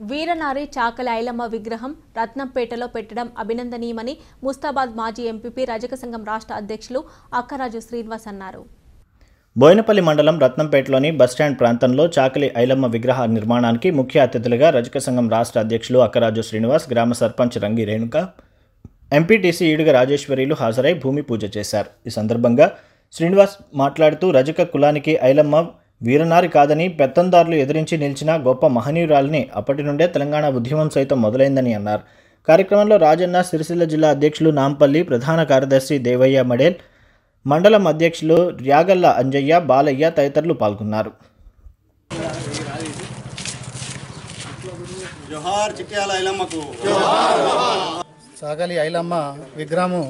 వీరనారి చాకలి ఐలమ్మ విగ్రహం రత్నంపేటలో పెట్టడం అభినందనీయమని ముస్తాబాద్ మాజీ ఎంపీపీ రజక సంఘం రాష్ట్ర అధ్యక్షులు అక్కరాజు శ్రీనివాస్ అన్నారు. బోయినపల్లి మండలం రత్నంపేటలోని బస్టాండ్ ప్రాంతంలో చాకలి ఐలమ్మ విగ్రహ నిర్మాణానికి ముఖ్య అతిథులుగా రజక సంఘం రాష్ట్ర అధ్యక్షులు అక్కరాజు శ్రీనివాస్ గ్రామ సర్పంచ్ రంగి రేణుక ఎంపీటీసీ ఈడుగ రాజేశ్వరీలు హాజరై భూమి పూజ చేశారు. ఈ సందర్భంగా శ్రీనివాస్ మాట్లాడుతూ రజక కులానికి ఐలమ్మ వీరనారి కాదని పెత్తందారులు ఎదిరించి నిలిచిన గొప్ప మహనీయురాలిని అప్పటి నుండే తెలంగాణ ఉద్యమం సైతం మొదలైందని అన్నారు. కార్యక్రమంలో రాజన్న సిరిసిల్ల జిల్లా అధ్యక్షులు నాంపల్లి ప్రధాన కార్యదర్శి దేవయ్య మడేల్ మండలం అధ్యక్షులు ర్యాగల్ల అంజయ్య బాలయ్య తదితరులు పాల్గొన్నారు. సాగలి ఐలమ్మ విగ్రహము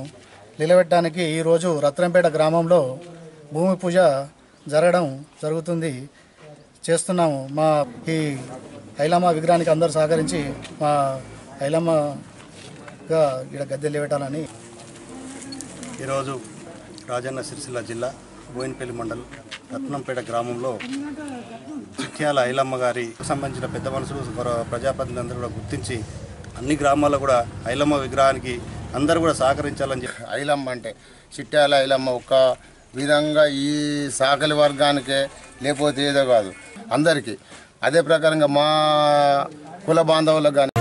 నిలబెట్టడానికి ఈరోజు రత్నంపేట గ్రామంలో భూమి పూజ జరగడం జరుగుతుంది. చేస్తున్నాము. మా ఈ ఐలమ్మ విగ్రహానికి అందరూ సహకరించి మా ఐలమ్మగా ఇక్కడ గద్దె లేవటాలని ఈరోజు రాజన్న సిరిసిల్ల జిల్లా బోయినపల్లి మండలం రత్నంపేట గ్రామంలో చిట్యాల ఐలమ్మ గారి సంబంధించిన పెద్ద మనుషులు ప్ర- ప్రజాప్రతినిధులందరూ కూడా గుర్తించి అన్ని గ్రామాల్లో కూడా ఐలమ్మ విగ్రహానికి అందరూ కూడా సహకరించాలని చెప్పి ఐలమ్మ అంటే చిట్యాల ఐలమ్మ ఒక విధంగా ఈ సాకలి వర్గానికే లేకపోతే ఏదో కాదు. అందరికీ. అదే ప్రకారంగా మా కుల బాంధవులకు కానీ